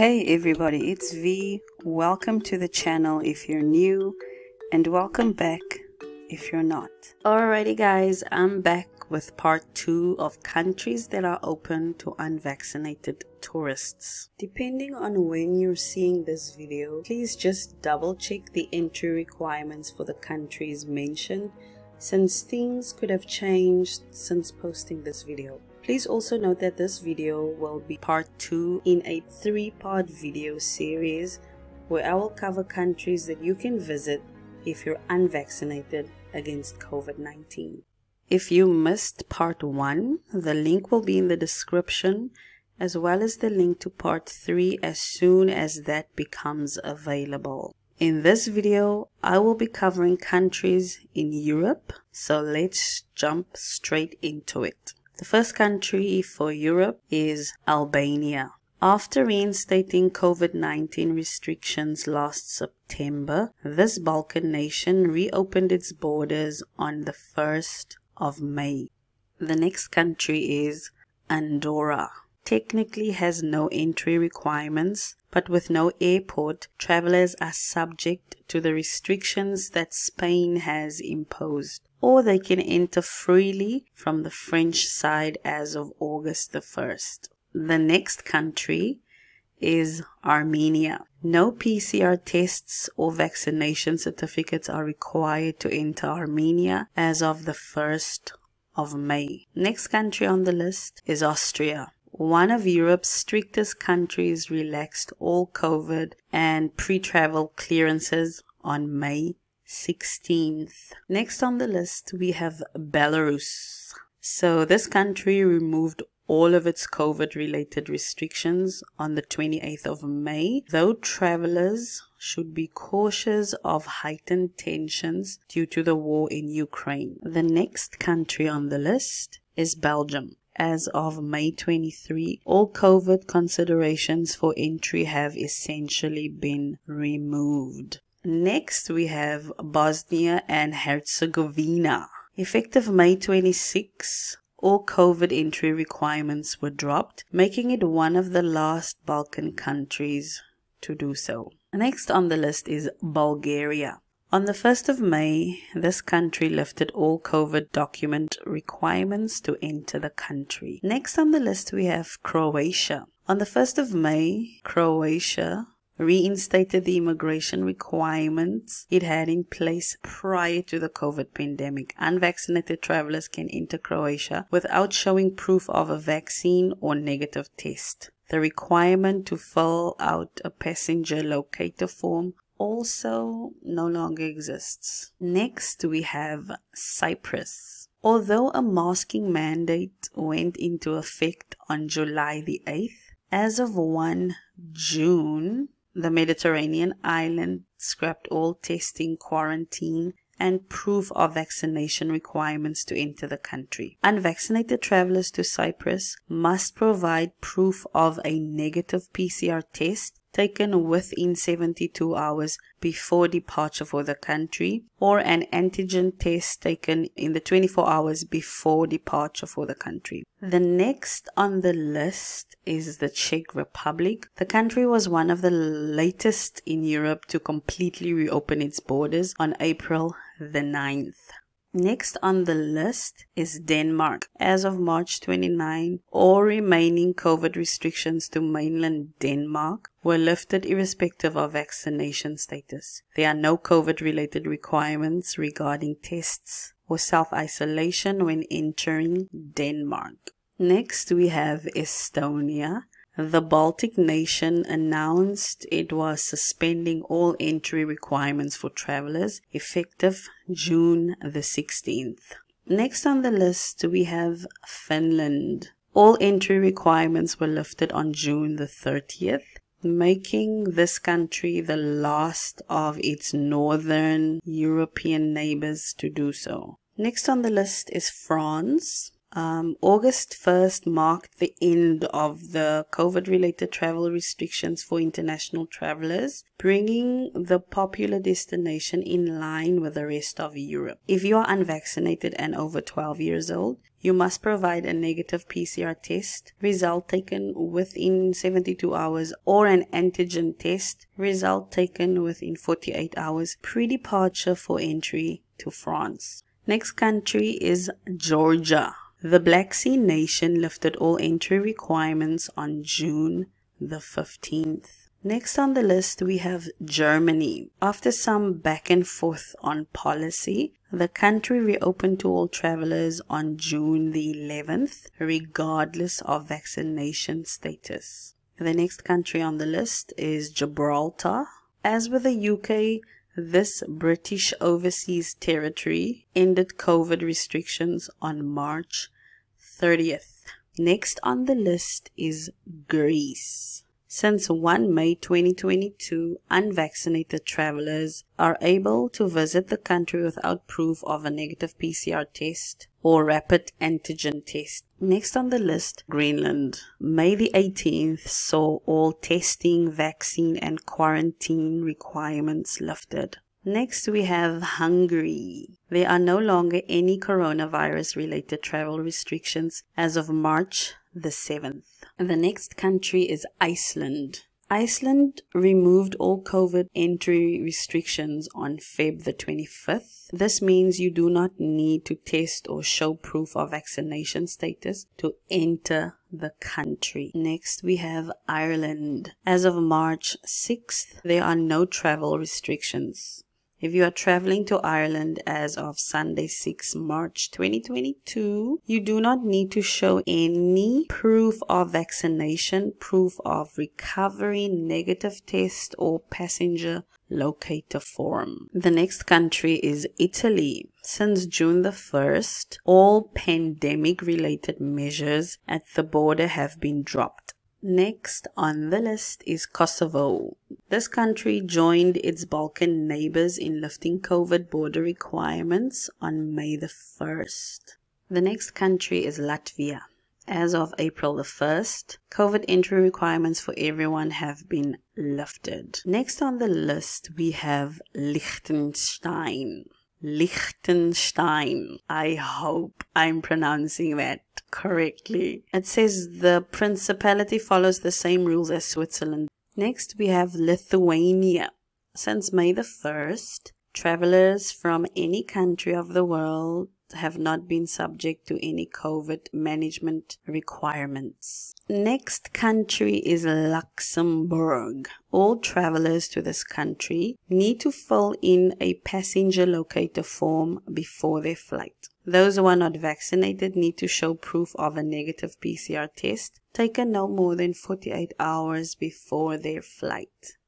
Hey everybody, it's Vee. Welcome to the channel if you're new, and welcome back if you're not. Alrighty, guys, I'm back with part two of countries that are open to unvaccinated tourists. Depending on when you're seeing this video, please just double check the entry requirements for the countries mentioned since things could have changed since posting this video. Please also note that this video will be part 2 in a 3-part video series where I will cover countries that you can visit if you're unvaccinated against COVID-19. If you missed part 1, the link will be in the description as well as the link to part 3 as soon as that becomes available. In this video, I will be covering countries in Europe, so let's jump straight into it. The first country for Europe is Albania. After reinstating COVID 19 restrictions last September, this Balkan nation reopened its borders on the 1st of May. The next country is Andorra. Technically has no entry requirements, but with no airport, travelers are subject to the restrictions that Spain has imposed or they can enter freely from the French side as of August the 1st. The next country is Armenia. No PCR tests or vaccination certificates are required to enter Armenia as of the 1st of May. Next country on the list is Austria. One of Europe's strictest countries relaxed all COVID and pre-travel clearances on May 16th. Next on the list, we have Belarus. So this country removed all of its COVID related restrictions on the 28th of May, though travelers should be cautious of heightened tensions due to the war in Ukraine. The next country on the list is Belgium. As of May 23, all COVID considerations for entry have essentially been removed. Next, we have Bosnia and Herzegovina. Effective May 26, all COVID entry requirements were dropped, making it one of the last Balkan countries to do so. Next on the list is Bulgaria. On the 1st of May, this country lifted all COVID document requirements to enter the country. Next on the list, we have Croatia. On the 1st of May, Croatia reinstated the immigration requirements it had in place prior to the COVID pandemic. Unvaccinated travelers can enter Croatia without showing proof of a vaccine or negative test. The requirement to fill out a passenger locator form also no longer exists. Next, we have Cyprus. Although a masking mandate went into effect on July the 8th, as of 1 June, the Mediterranean island scrapped all testing, quarantine, and proof of vaccination requirements to enter the country. Unvaccinated travelers to Cyprus must provide proof of a negative PCR test taken within 72 hours before departure for the country or an antigen test taken in the 24 hours before departure for the country. The next on the list is the Czech Republic. The country was one of the latest in Europe to completely reopen its borders on April the 9th. Next on the list is Denmark. As of March 29, all remaining COVID restrictions to mainland Denmark were lifted irrespective of vaccination status. There are no COVID related requirements regarding tests or self isolation when entering Denmark. Next, we have Estonia. The Baltic nation announced it was suspending all entry requirements for travelers effective June the 16th. Next on the list, we have Finland. All entry requirements were lifted on June the 30th, making this country the last of its northern European neighbors to do so. Next on the list is France. Um, August 1st marked the end of the COVID related travel restrictions for international travelers, bringing the popular destination in line with the rest of Europe. If you are unvaccinated and over 12 years old, you must provide a negative PCR test result taken within 72 hours or an antigen test result taken within 48 hours pre departure for entry to France. Next country is Georgia. The Black Sea nation lifted all entry requirements on June the 15th. Next on the list, we have Germany. After some back and forth on policy, the country reopened to all travelers on June the 11th, regardless of vaccination status. The next country on the list is Gibraltar. As with the UK, this British overseas territory ended COVID restrictions on March 30th. Next on the list is Greece. Since 1 May 2022, unvaccinated travelers are able to visit the country without proof of a negative PCR test or rapid antigen test. Next on the list, Greenland. May the 18th saw all testing, vaccine, and quarantine requirements lifted. Next, we have Hungary. There are no longer any coronavirus related travel restrictions as of March the 7th. The next country is Iceland. Iceland removed all COVID entry restrictions on Feb the 25th. This means you do not need to test or show proof of vaccination status to enter the country. Next, we have Ireland. As of March 6th, there are no travel restrictions. If you are traveling to Ireland as of Sunday 6 March 2022, you do not need to show any proof of vaccination, proof of recovery, negative test, or passenger locator form. The next country is Italy. Since June the 1st, all pandemic related measures at the border have been dropped. Next on the list is Kosovo. This country joined its Balkan neighbors in lifting COVID border requirements on May the 1st. The next country is Latvia. As of April the 1st, COVID entry requirements for everyone have been lifted. Next on the list, we have Liechtenstein. Liechtenstein. I hope I'm pronouncing that correctly. It says the principality follows the same rules as Switzerland. Next, we have Lithuania. Since May the 1st, travelers from any country of the world have not been subject to any COVID management requirements. Next country is Luxembourg. All travelers to this country need to fill in a passenger locator form before their flight. Those who are not vaccinated need to show proof of a negative PCR test taken no more than 48 hours before their flight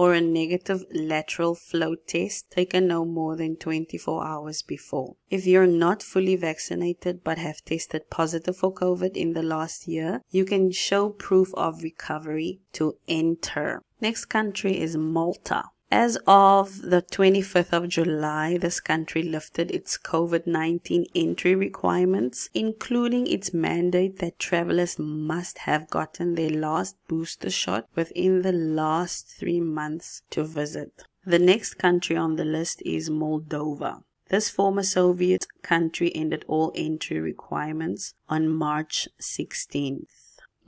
or a negative lateral flow test taken no more than 24 hours before. If you're not fully vaccinated but have tested positive for COVID in the last year, you can show proof of recovery to enter. Next country is Malta. As of the 25th of July, this country lifted its COVID 19 entry requirements, including its mandate that travelers must have gotten their last booster shot within the last three months to visit. The next country on the list is Moldova. This former Soviet country ended all entry requirements on March 16th.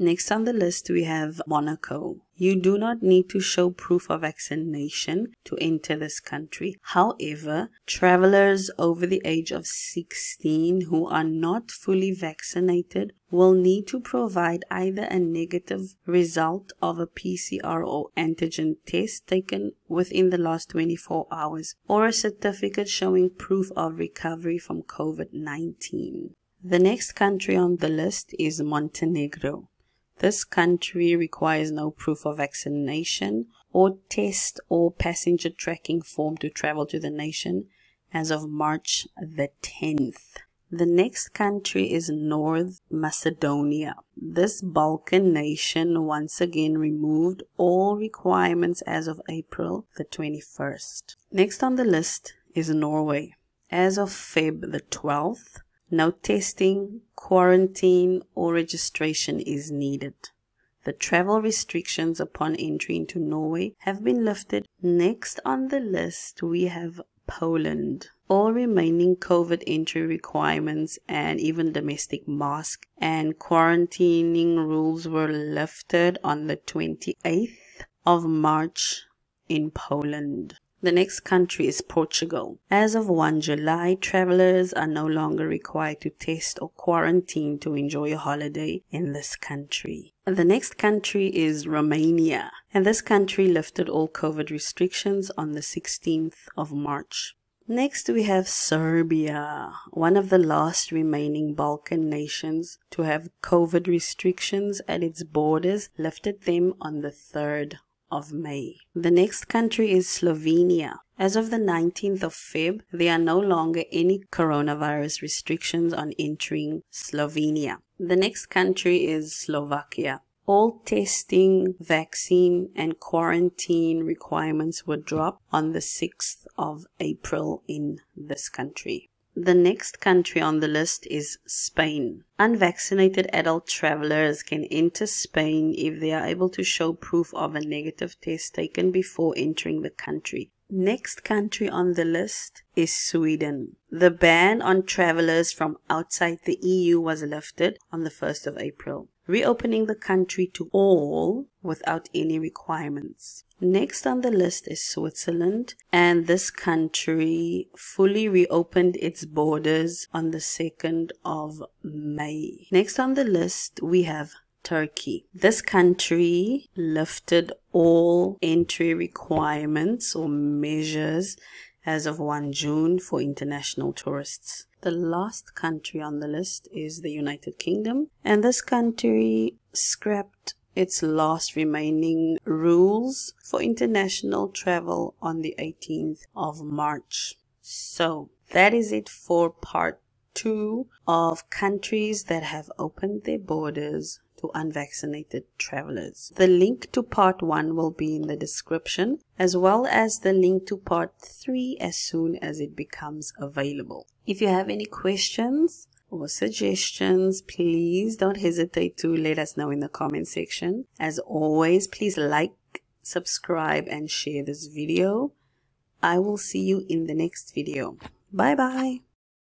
Next on the list, we have Monaco. You do not need to show proof of vaccination to enter this country. However, travelers over the age of 16 who are not fully vaccinated will need to provide either a negative result of a PCR or antigen test taken within the last 24 hours or a certificate showing proof of recovery from COVID 19. The next country on the list is Montenegro. This country requires no proof of vaccination or test or passenger tracking form to travel to the nation as of March the 10th. The next country is North Macedonia. This Balkan nation once again removed all requirements as of April the 21st. Next on the list is Norway. As of Feb the 12th, No testing, quarantine, or registration is needed. The travel restrictions upon entry into Norway have been lifted. Next on the list, we have Poland. All remaining COVID entry requirements and even domestic mask and quarantining rules were lifted on the 28th of March in Poland. The next country is Portugal. As of 1 July, travelers are no longer required to test or quarantine to enjoy a holiday in this country. The next country is Romania, and this country lifted all COVID restrictions on the 16th of March. Next, we have Serbia, one of the last remaining Balkan nations to have COVID restrictions at its borders, lifted them on the 3rd of May. The next country is Slovenia. As of the 19th of Feb, there are no longer any coronavirus restrictions on entering Slovenia. The next country is Slovakia. All testing, vaccine, and quarantine requirements were dropped on the 6th of April in this country. The next country on the list is Spain. Unvaccinated adult travelers can enter Spain if they are able to show proof of a negative test taken before entering the country. Next country on the list is Sweden. The ban on travelers from outside the EU was lifted on the 1st of April reopening the country to all without any requirements. Next on the list is Switzerland, and this country fully reopened its borders on the 2nd of May. Next on the list, we have Turkey. This country lifted all entry requirements or measures as of 1 June for international tourists. The last country on the list is the United Kingdom, and this country scrapped its last remaining rules for international travel on the 18th of March. So that is it for part two of countries that have opened their borders to unvaccinated travelers. The link to part 1 will be in the description as well as the link to part 3 as soon as it becomes available. If you have any questions or suggestions, please don't hesitate to let us know in the comment section. As always, please like, subscribe and share this video. I will see you in the next video. Bye bye.